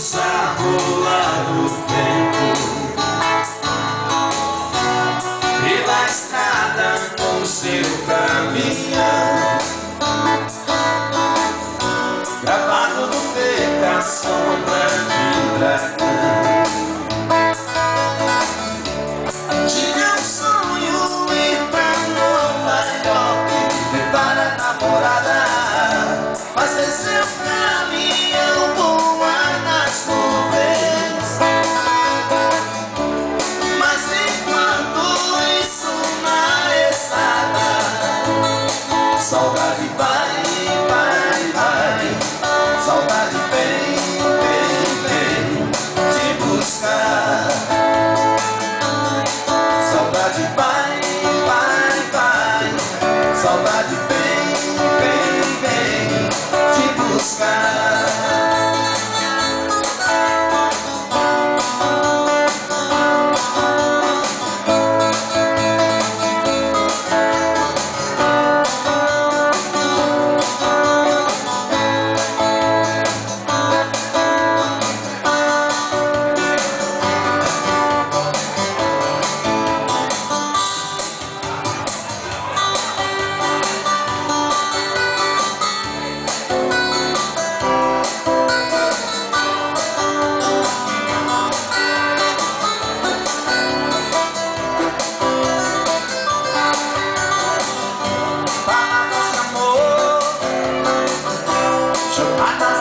a rolar tempo pela estrada com seu caminhão. Palavras